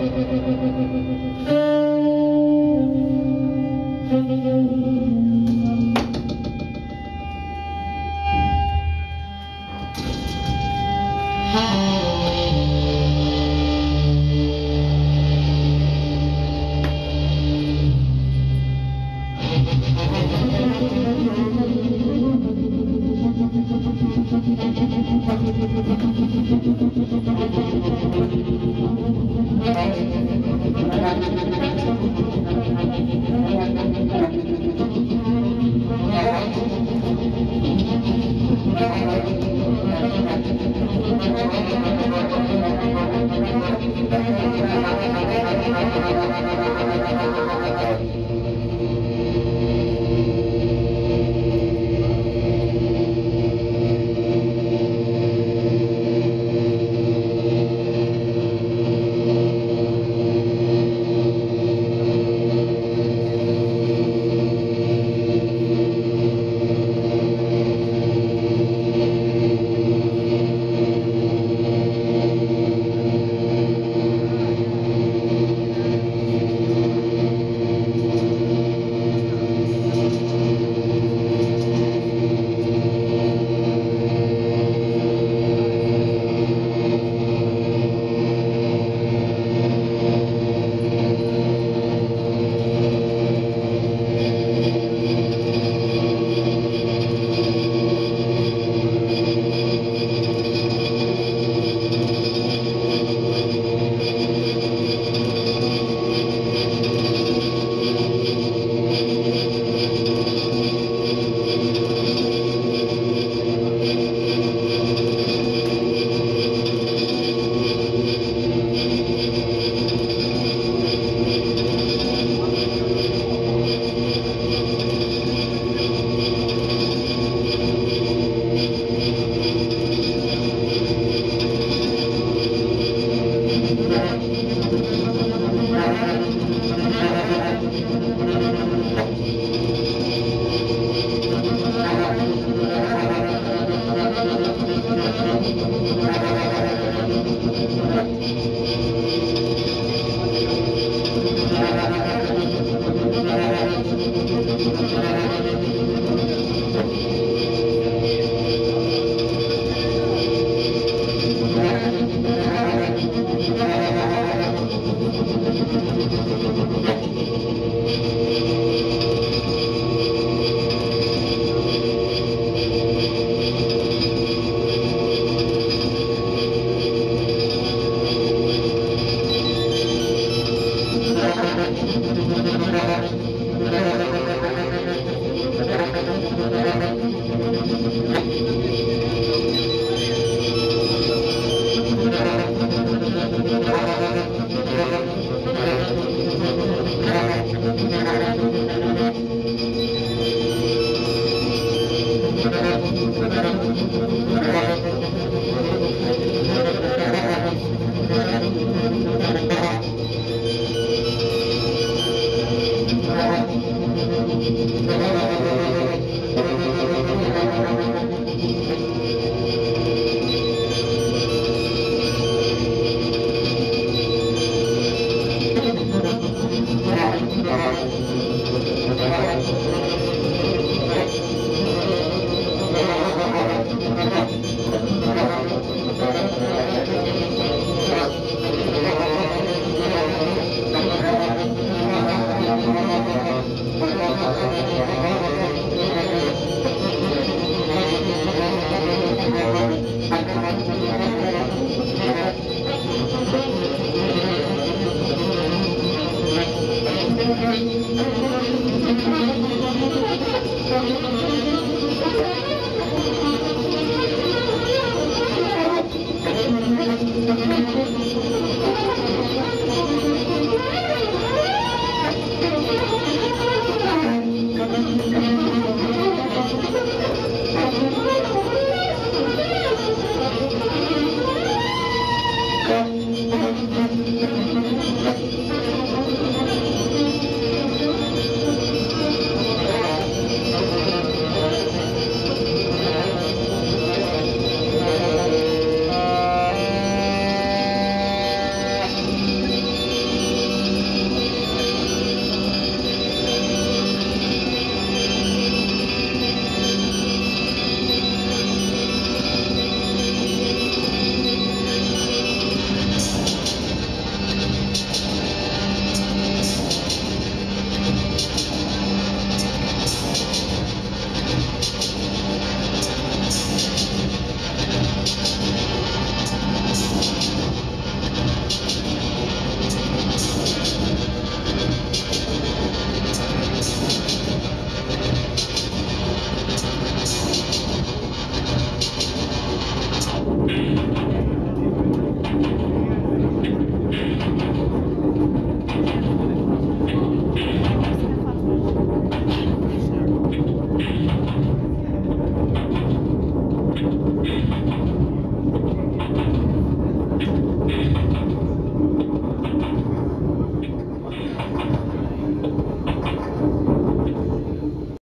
Música Thank you. ちょっと待って。